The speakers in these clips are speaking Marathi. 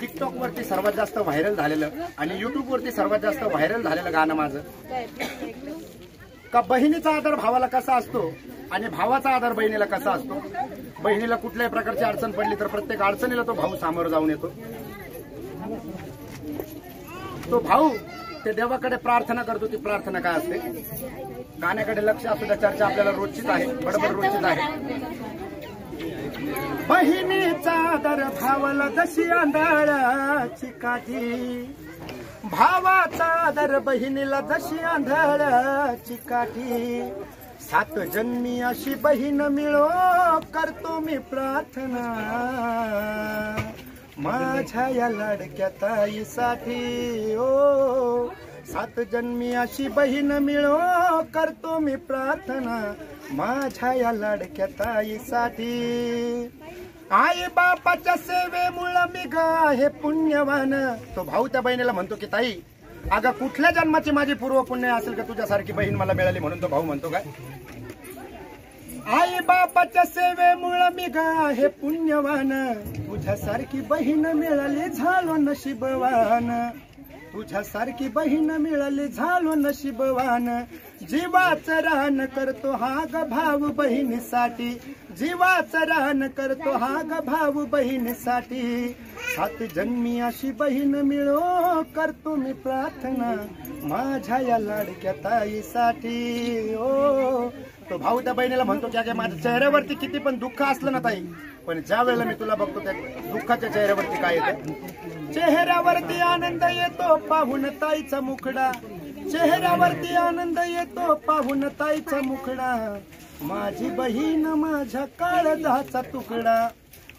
टिकटॉक वरती सर्वात जास्त व्हायरल झालेलं आणि युट्यूब वरती सर्वात जास्त व्हायरल झालेलं गाणं माझं. का बहिणीचा आदर भावाला कसा असतो आणि भावाचा आदर बहिणीला कसा असतो? बहिणीला कुठल्याही प्रकारची अडचण पडली तर प्रत्येक अडचणीला तो भाऊ सामोरं जाऊन येतो. तो भाऊ ते देवाकडे प्रार्थना करतो ती प्रार्थना काय असते? गाण्याकडे लक्ष असू त्या चर्चा आपल्याला रोजचीच आहे बरोबर रोजचीच आहे. बहिणीचा आदर भावाला जशी आंधळाची काठी भावाचा चादर बहिणीला जशी आंधळाची काठी सात जन्मी अशी बहीण मिळो करतो मी प्रार्थना. माझ्या या लाडक्या ताईसाठी ओ सात जन्मी अशी बहीण मिळो करतो मी प्रार्थना माझ्या या लडक्या ताईसाठी. आई बापाच्या सेवेमुळं मी गा हे पुण्यवान. तो भाऊ त्या बहिणीला म्हणतो की ताई अगं कुठल्या जन्माची माझी पूर्व पुण्य असेल का तुझ्यासारखी बहीण मला मिळाली म्हणून तो भाऊ म्हणतो काय आई बापाच्या सेवेमुळं मी गा हे पुण्यवान. तुझ्यासारखी बहीण मिळाली झालो नशीबवान. तुझ्यासारखी बहीण मिळाली झालो नशीबवान. जीवाच रान करतो हा ग भाऊ बहिणीसाठी. जीवाच रान करतो हा ग भाऊ बहिणीसाठी. सात जन्मी अशी बहीण मिळो करतो मी प्रार्थना माझ्या या लाडक्या ताईसाठी. ओ तो भाऊ त्या बहिणीला म्हणतो की अगे माझ्या चेहऱ्यावरती किती पण दुःख असलं ना ताई पण ज्या वेळेला मी तुला बघतो त्या दुःखाच्या चेहऱ्यावरती काय येतं? चेहऱ्यावरती आनंद येतो पाहून ताईचा मुखडा. चेहऱ्यावरती आनंद येतो पाहून ताईचा मुखडा. माझी बहीण माझ्या काळजाचा तुकडा.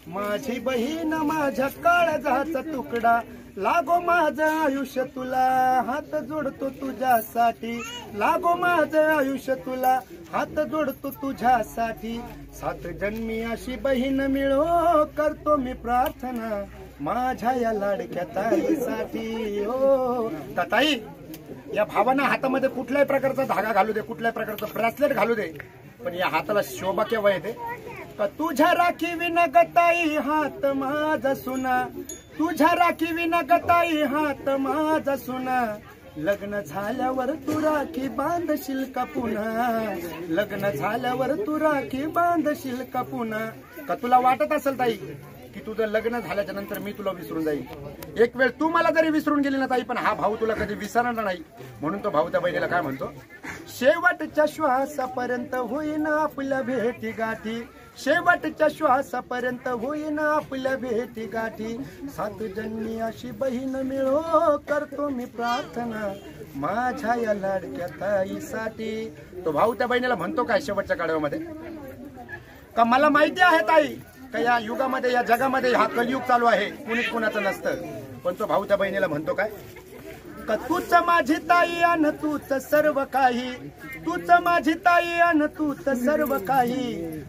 माझी बहीण माझ्या काळजाचा तुकडा. लागो माझं आयुष्य तुला हात जोडतो तुझ्यासाठी. लागो माझं आयुष्य तुला हात जोडतो तुझ्यासाठी. सात जन्मी अशी बहीण मिळो करतो मी प्रार्थना. माझ्या या लाडक्या ताईसाठी हो. तर ताई या भावांना हातामध्ये कुठल्याही प्रकारचा धागा घालू दे कुठल्याही प्रकारचं ब्रेसलेट घालू दे पण या हाताला शोभा केव्हा येते? का तुझ्या राखी विना गताई हात माझा सुना. तुझ्या राखी विना गताई हात माझा सुना. लग्न झाल्यावर तू राखी बांधशील का पुन्हा? लग्न झाल्यावर तू राखी बांधशील का पुन्हा? का तुला वाटत असेल ताई की तुझं लग्न झाल्याच्यानंतर मी तुला विसरून जाईल एक वेळ तू मला जरी विसरून गेली ना ताई पण हा भाऊ तुला कधी विसरणार नाही. म्हणून तो भाऊ त्या बहिणीला काय म्हणतो? शेवटच्या श्वासापर्यंत होईन आपल्या भेटी गाठी. शेवटच्या श्वासापर्यंत होईन आपल्या भेटी गाठी. सात जन्मी अशी बहीण मिळो करतो मी प्रार्थना. माझ्या या लाडक्या ताईसाठी. तो भाऊ त्या बहिणीला म्हणतो काय शेवटच्या काढव्यामध्ये का मला माहिती आहे ताई? का या युगामध्ये या जगामध्ये हा कलयुग चालू आहे? कुणीच कुणाचं नसतं. पण तो भाऊ त्या बहिणीला म्हणतो काय? का तूच माझी ताई अन तूच सर्व काही? तूच माझी ताई अन तूच सर्व काही.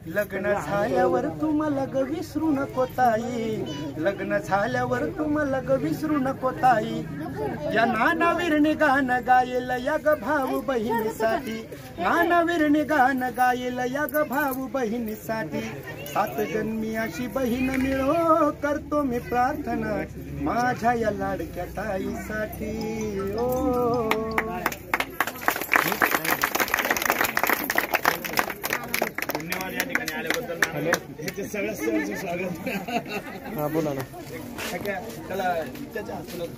लग्न झाल्यावर तू मला ग विसरू नको ताई. लग्न झाल्यावर तू मला ग विसरू नको ताई. या नानावीरणी गाणं गायल या ग भाऊ बहिणीसाठी. नानावीरणी गाणं गायल या ग भाऊ बहिणीसाठी. सात जन्मी अशी बहीण मिळो करतो मी प्रार्थना माझ्या या लाडक्या ताईसाठी. धन्यवाद या ठिकाणी आल्याबद्दल हे सगळ्यात स्वागत हा बोला ना त्याला त्याच्या हातूनच